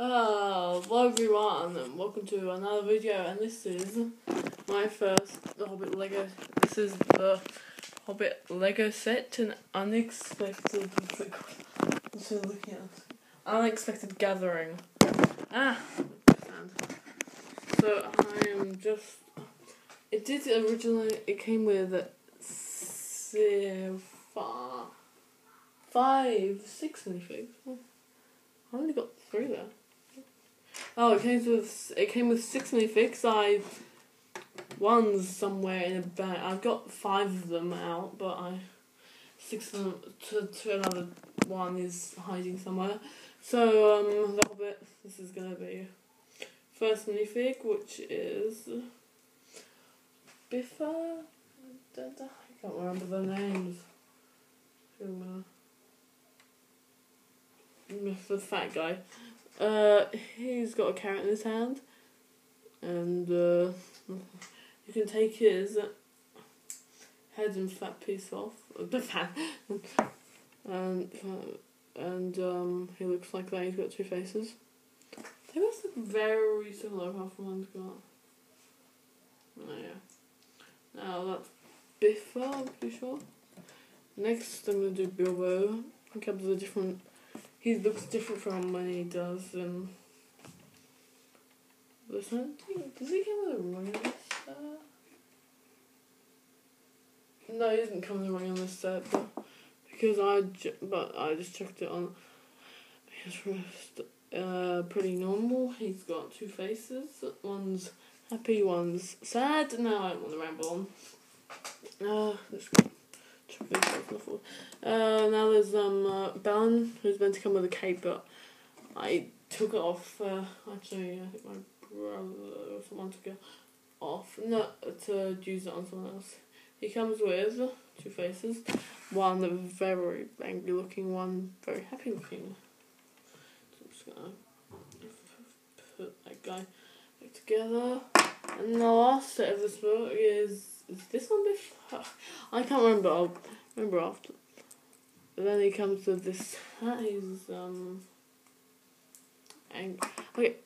Hello everyone, and welcome to another video. And this is my first Hobbit Lego. This is the Hobbit Lego set, an unexpected. What's it looking at? Unexpected gathering. Ah, so I am just. It did originally. It came with si- fa- five, six minifigs. I only got three there. Oh, it came with it came with six minifigs. I've one's somewhere in a bag. I've got five of them out, but I six of them to, to another one is hiding somewhere. So um, the Hobbit. This is gonna be first minifig, which is Biffa. I can't remember the names. Who, uh, the fat guy. Uh, he's got a carrot in his hand, and uh, you can take his head and fat piece off. The fat, and and um, he looks like that. He's got two faces. They look very similar, apart from one's got. Oh yeah. Now that's Biffa. I'm pretty sure. Next, I'm gonna do Bilbo. He comes a different he looks different from when he does um this one. Does he come with a ring on this set? No, he doesn't come with a ring on this set, but because I but I just checked it on his wrist. Uh, pretty normal. He's got two faces. One's happy, one's sad. No, I don't want to ramble on. Uh, let's go. Uh, now there's um uh, Balin, who's meant to come with a cape, but I took it off. Uh, actually, I think my brother or someone took it off. No, to use it on someone else. He comes with two faces. One very angry looking, one very happy looking. So I'm just gonna put that guy back together. And the last set of this book is is this one before? I can't remember. I'll remember after. But then he comes with this hat. He's um. Ang- okay.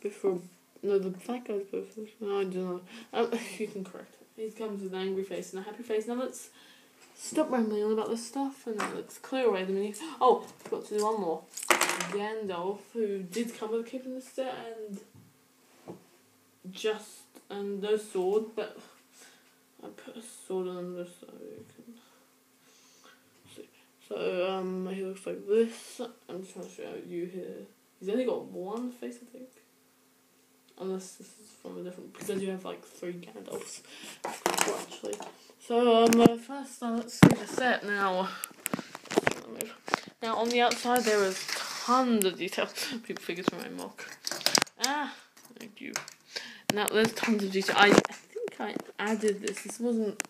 Before no, the fat guy's both. No, I don't know. Um, you can correct it. He comes with an angry face and a happy face. Now let's stop rambling about this stuff and then let's clear away the mini. Oh, forgot to do one more. Gandalf, who did come with a cape the set and just and no sword, but I put a sword on this so you can see. So um, he looks like this. I'm just to show you here. He's only got one face, I think. Unless this is from a different, because you have like three Gandalfs. Four, actually. So um, first uh, let's see the set now. Now on the outside there is tons of detail. People figures from my mock. Ah, thank you. Now there's tons of detail. I, I I added this. This wasn't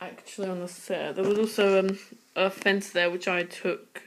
actually on the set. There was also um, a fence there which I took